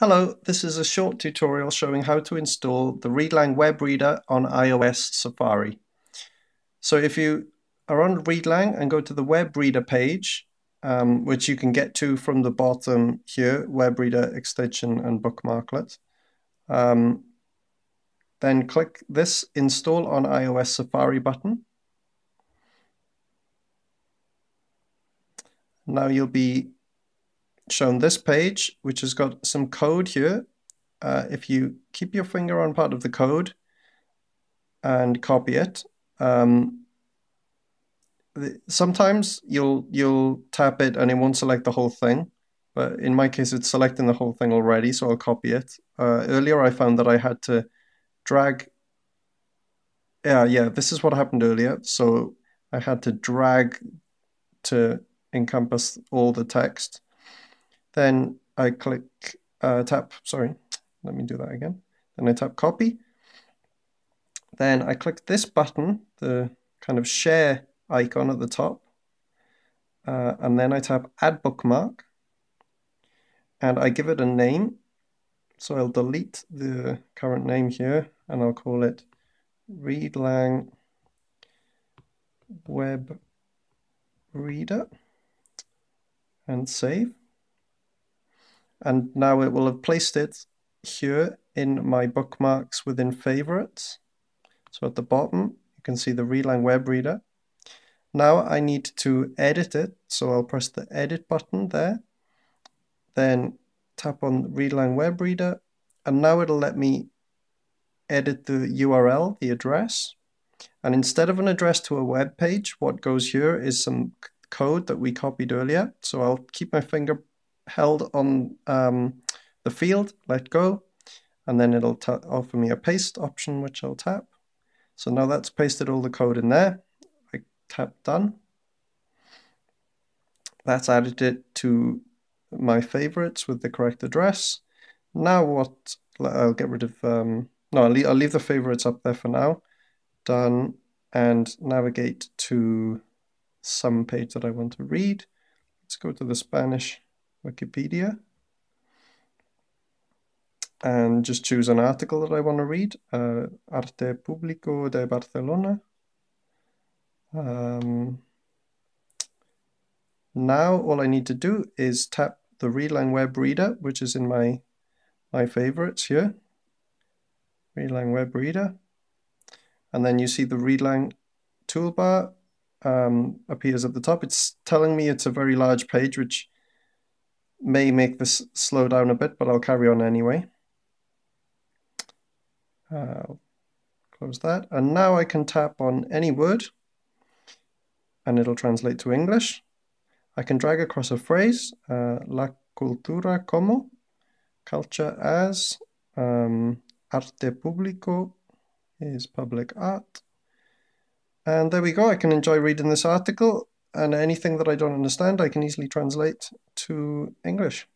Hello, this is a short tutorial showing how to install the Readlang web reader on iOS Safari. So if you are on Readlang and go to the web reader page, um, which you can get to from the bottom here, web reader extension and bookmarklet, um, then click this install on iOS Safari button. Now you'll be shown this page, which has got some code here. Uh, if you keep your finger on part of the code and copy it, um, sometimes you'll you'll tap it and it won't select the whole thing. But in my case, it's selecting the whole thing already, so I'll copy it. Uh, earlier, I found that I had to drag. Yeah, yeah, this is what happened earlier. So I had to drag to encompass all the text. Then I click, uh, tap, sorry, let me do that again. Then I tap copy. Then I click this button, the kind of share icon at the top. Uh, and then I tap add bookmark. And I give it a name. So I'll delete the current name here and I'll call it Readlang Web Reader and save and now it will have placed it here in my bookmarks within favorites. So at the bottom, you can see the Readlang web reader. Now I need to edit it, so I'll press the edit button there, then tap on Readlang web reader, and now it'll let me edit the URL, the address. And instead of an address to a web page, what goes here is some code that we copied earlier. So I'll keep my finger held on um, the field, let go, and then it'll offer me a paste option, which I'll tap. So now that's pasted all the code in there. I tap done. That's added it to my favorites with the correct address. Now what, I'll get rid of, um, no, I'll leave, I'll leave the favorites up there for now. Done, and navigate to some page that I want to read. Let's go to the Spanish Wikipedia and just choose an article that I want to read, uh, Arte Público de Barcelona. Um, now all I need to do is tap the Readlang web reader, which is in my, my favorites here. Readlang web reader. And then you see the Readlang toolbar um, appears at the top. It's telling me it's a very large page, which may make this slow down a bit, but I'll carry on anyway. Uh, close that. And now I can tap on any word and it'll translate to English. I can drag across a phrase, uh, la cultura como, culture as, um, arte público is public art. And there we go, I can enjoy reading this article and anything that I don't understand I can easily translate to English.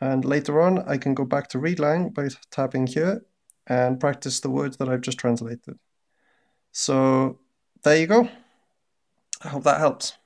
And later on I can go back to Readlang by tapping here and practice the words that I've just translated. So there you go. I hope that helps.